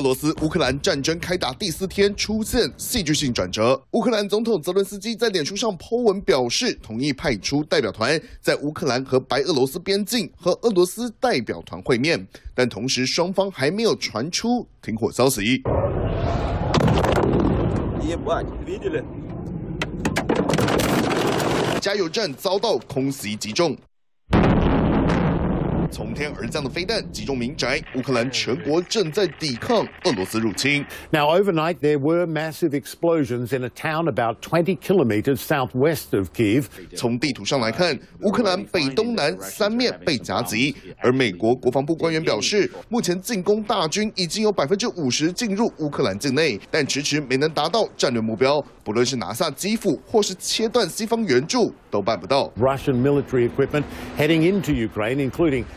俄罗斯乌克兰战争开打第四天出现戏剧性转折。乌克兰总统泽伦斯基在脸书上 po 文表示，同意派出代表团在乌克兰和白俄罗斯边境和俄罗斯代表团会面，但同时双方还没有传出停火消息。加油站遭到空袭击中。从天而降的飞弹击中民宅，乌克兰全国正在抵抗俄罗斯入侵。Now, overnight there were massive explosions in a town about 20 kilometers southwest of Kiev. 从地图上来看，乌克兰北、东南三面被夹击，而美国国防部官员表示，目前进攻大军已经有百分之五十进入乌克兰境内，但迟迟没能达到战略目标。不论是拿下基辅，或是切断西方援助，都办不到。Russian military equipment heading into Ukraine, including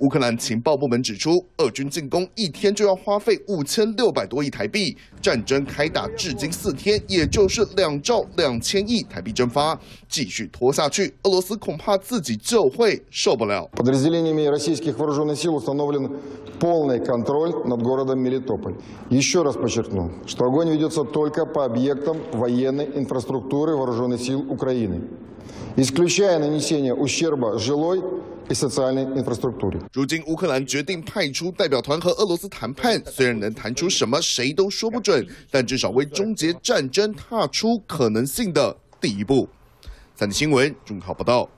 乌克兰情报部门指出，俄军进攻一天就要花费五千六百多亿台币，战争开打至今四天，也就是两兆两千亿台币蒸发，继续拖下去，俄罗斯恐怕自己就会受不了。Подразделениями российских вооруженных сил установлен полный контроль над городом Мелитополь. Еще раз подчеркну, что огонь ведется только по объектам военной инфраструктуры вооруженных сил Украины, исключая нанесение ущерба жилой и социальной инфраструктуре. 如今乌克兰决定派出代表团和俄罗斯谈判，虽然能谈出什么谁都说不准，但至少为终结战争踏出可能性的第一步。三立新闻中考报道。